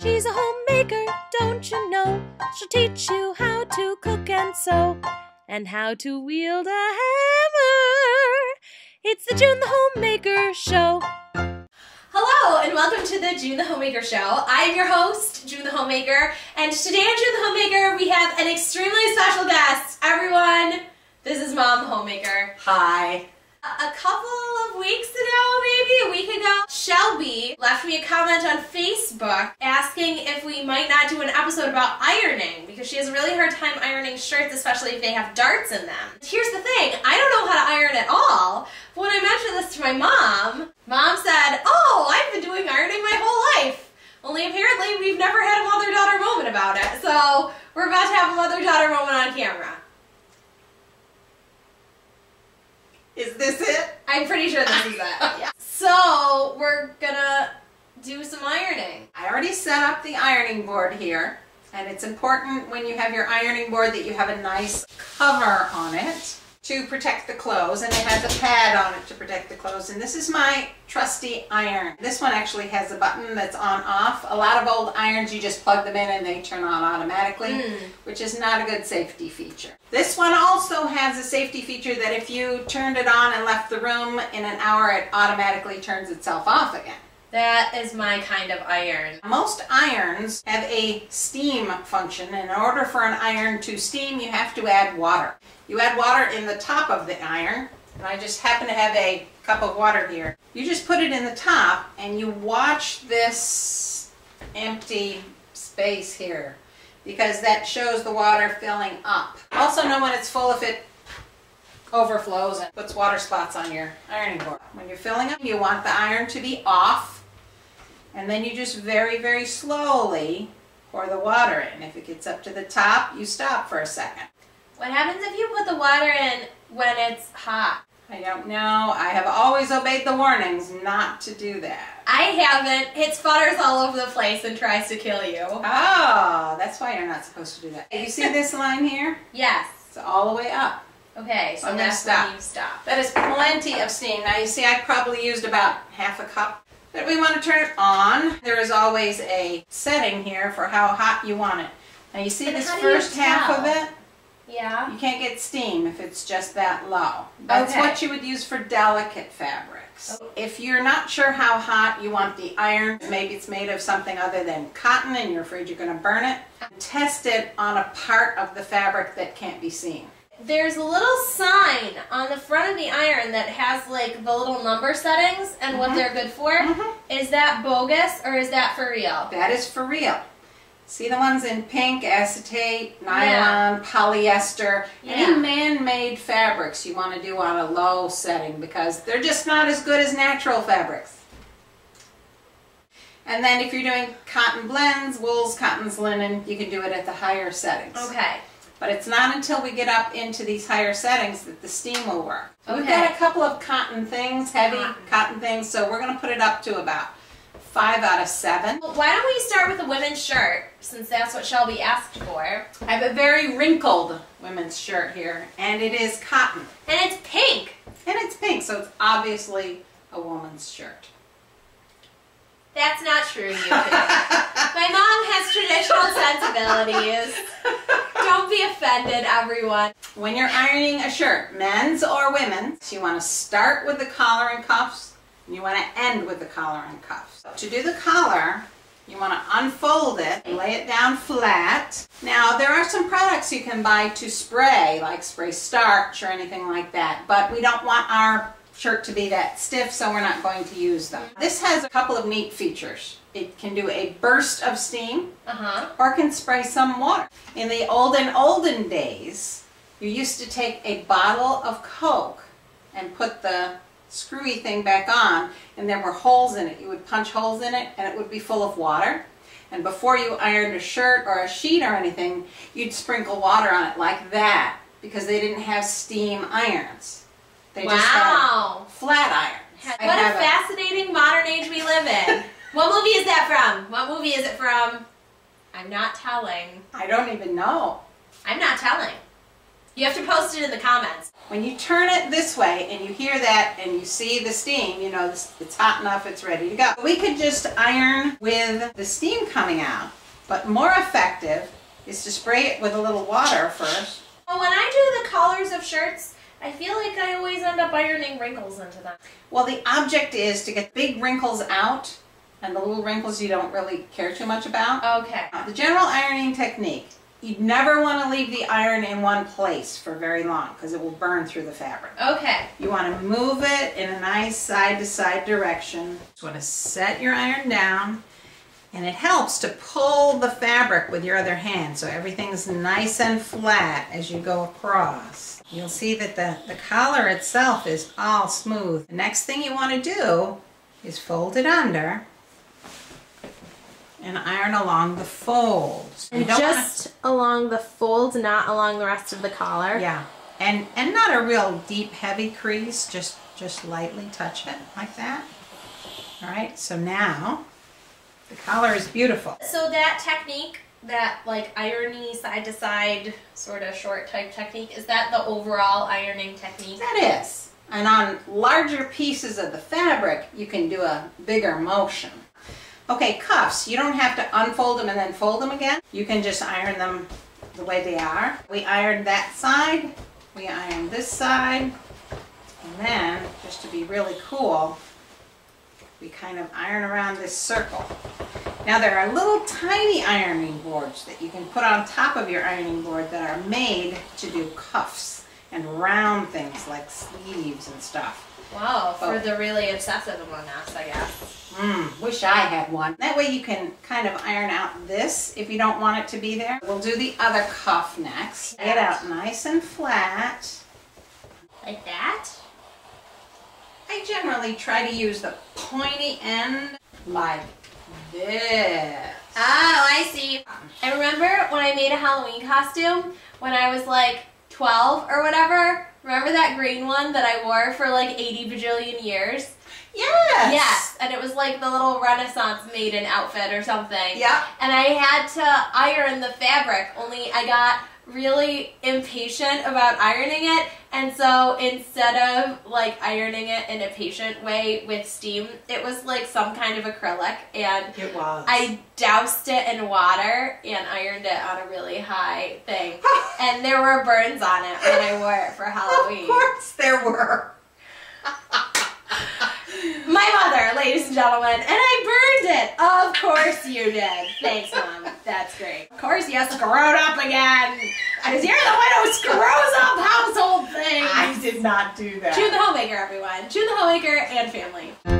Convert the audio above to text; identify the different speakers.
Speaker 1: She's a homemaker, don't you know? She'll teach you how to cook and sew and how to wield a hammer. It's the June the Homemaker Show.
Speaker 2: Hello and welcome to the June the Homemaker Show. I'm your host, June the Homemaker, and today on June the Homemaker we have an extremely special guest. Everyone, this is Mom the Homemaker.
Speaker 3: Hi.
Speaker 2: A couple of weeks ago, maybe a week ago, Shelby left me a comment on Facebook asking if we might not do an episode about ironing because she has a really hard time ironing shirts, especially if they have darts in them. Here's the thing, I don't know how to iron at all. But when I mentioned this to my mom, mom said, oh, I've been doing ironing my whole life. Only apparently we've never had a mother-daughter moment about it. So we're about to have a mother-daughter moment on camera.
Speaker 3: Is this it?
Speaker 2: I'm pretty sure this is it. Yeah. So we're gonna do some ironing.
Speaker 3: I already set up the ironing board here. And it's important when you have your ironing board that you have a nice cover on it to protect the clothes. And it has a pad on it to protect the clothes. And this is my trusty iron. This one actually has a button that's on off. A lot of old irons, you just plug them in and they turn on automatically,
Speaker 2: Mm.
Speaker 3: which is not a good safety feature. This one also has a safety feature that if you turned it on and left the room in an hour, it automatically turns itself off again.
Speaker 2: That is my kind of iron.
Speaker 3: Most irons have a steam function. In order for an iron to steam, you have to add water. You add water in the top of the iron, and I just happen to have a cup of water here. You just put it in the top, and you watch this empty space here, because that shows the water filling up. Also know when it's full if it overflows and puts water spots on your ironing board. When you're filling up, you want the iron to be off and then you just very, very slowly pour the water in. If it gets up to the top, you stop for a second.
Speaker 2: What happens if you put the water in when it's hot?
Speaker 3: I don't know. I have always obeyed the warnings not to do that.
Speaker 2: I haven't. It sputters all over the place and tries to kill you.
Speaker 3: Oh, that's why you're not supposed to do that. You see this line here?
Speaker 2: Yes.
Speaker 3: It's all the way up.
Speaker 2: Okay, so
Speaker 3: I'm gonna
Speaker 2: that's
Speaker 3: stop.
Speaker 2: when you stop.
Speaker 3: That is plenty of steam. Now you see I probably used about half a cup. But we want to turn it on. There is always a setting here for how hot you want it. Now you see
Speaker 2: But
Speaker 3: this
Speaker 2: how do you
Speaker 3: first half of it?
Speaker 2: Yeah.
Speaker 3: You can't get steam if it's just that low. That's
Speaker 2: Okay.
Speaker 3: what you would use for delicate fabrics.
Speaker 2: Oh.
Speaker 3: If you're not sure how hot you want the iron, maybe it's made of something other than cotton and you're afraid you're going to burn it, test it on a part of the fabric that can't be seen.
Speaker 2: There's a little sign on the front of the iron that has like the little number settings and what
Speaker 3: Mhm.
Speaker 2: they're good for.
Speaker 3: Mhm.
Speaker 2: Is that bogus or is that for real?
Speaker 3: That is for real. See the ones in pink, acetate, nylon, polyester,
Speaker 2: Yeah.
Speaker 3: any man-made fabrics you want to do on a low setting because they're just not as good as natural fabrics. And then if you're doing cotton blends, wools, cottons, linen, you can do it at the higher settings.
Speaker 2: Okay.
Speaker 3: But it's not until we get up into these higher settings that the steam will work. So We've got a couple of cotton things, heavy
Speaker 2: Cotton.
Speaker 3: cotton things, so we're going to put it up to about five out of seven.
Speaker 2: Well, why don't we start with a women's shirt since that's what Shelby asked for.
Speaker 3: I have a very wrinkled women's shirt here, and it is cotton.
Speaker 2: And it's pink.
Speaker 3: And it's pink, so it's obviously a woman's shirt.
Speaker 2: That's not true. My mom has traditional sensibilities. Don't be offended, everyone.
Speaker 3: When you're ironing a shirt, men's or women's, you want to start with the collar and cuffs, and you want to end with the collar and cuffs. To do the collar, you want to unfold it lay it down flat. Now, there are some products you can buy to spray, like spray starch or anything like that, but we don't want our shirt to be that stiff, so we're not going to use them. This has a couple of neat features. It can do a burst of steam,
Speaker 2: Uh-huh.
Speaker 3: or can spray some water. In the olden, olden days, you used to take a bottle of Coke and put the screwy thing back on, and there were holes in it. You would punch holes in it, and it would be full of water. And before you ironed a shirt or a sheet or anything, you'd sprinkle water on it like that, because they didn't have steam irons. They
Speaker 2: Wow.
Speaker 3: flat irons. I
Speaker 2: What a fascinating modern age we live in. what movie is that from? What movie is it from? I'm not telling.
Speaker 3: I don't even know.
Speaker 2: I'm not telling. You have to post it in the comments.
Speaker 3: When you turn it this way and you hear that and you see the steam, you know it's it's hot enough, it's ready to go. We could just iron with the steam coming out, but more effective is to spray it with a little water first.
Speaker 2: Well, when I do the collars of shirts, I feel like I always end up ironing wrinkles into them.
Speaker 3: Well, the object is to get big wrinkles out and the little wrinkles you don't really care too much about.
Speaker 2: Okay.
Speaker 3: Uh, The general ironing technique, you never want to leave the iron in one place for very long because it will burn through the fabric.
Speaker 2: Okay.
Speaker 3: You want to move it in a nice side to side direction. Just want to set your iron down and it helps to pull the fabric with your other hand so everything's nice and flat as you go across. You'll see that the, the collar itself is all smooth. The next thing you want to do is fold it under and iron along the folds.
Speaker 2: And
Speaker 3: don't wanna-
Speaker 2: just along the fold, not along the rest of the collar.
Speaker 3: yeah, and and not a real deep, heavy crease. Just just lightly touch it like that. All right. So now the collar is beautiful.
Speaker 2: So that technique, that like irony side to side sort of short type technique, is that the overall ironing technique?
Speaker 3: That is. And on larger pieces of the fabric, you can do a bigger motion. Okay, cuffs. You don't have to unfold them and then fold them again. You can just iron them the way they are. We ironed that side. We ironed this side. And then, just to be really cool, we kind of iron around this circle. Now there are little tiny ironing boards that you can put on top of your ironing board that are made to do cuffs and round things like sleeves and stuff.
Speaker 2: Wow, for
Speaker 3: Oh.
Speaker 2: the really obsessive among us, I guess.
Speaker 3: Mmm, wish I had one. That way you can kind of iron out this if you don't want it to be there. We'll do the other cuff next. Get out nice and flat.
Speaker 2: Like that?
Speaker 3: I generally try to use the pointy end like this.
Speaker 2: Oh, I see. I remember when I made a Halloween costume when I was like 12 or whatever. Remember that green one that I wore for like 80 bajillion years?
Speaker 3: Yes.
Speaker 2: Yes, and it was like the little Renaissance maiden outfit or something.
Speaker 3: Yeah.
Speaker 2: And I had to iron the fabric, only I got really impatient about ironing it. And so instead of like ironing it in a patient way with steam, it was like some kind of acrylic. And
Speaker 3: It was.
Speaker 2: I doused it in water and ironed it on a really high thing. and there were burns on it when I wore it for Halloween.
Speaker 3: Of course there were.
Speaker 2: My mother, ladies and gentlemen, and I burned it. Of course you did. Thanks, Mom. That's great. Of course you screwed up again. Because you're the one who screws up household things.
Speaker 3: I did not do that.
Speaker 2: Chew the homemaker, everyone. Chew the homemaker and family.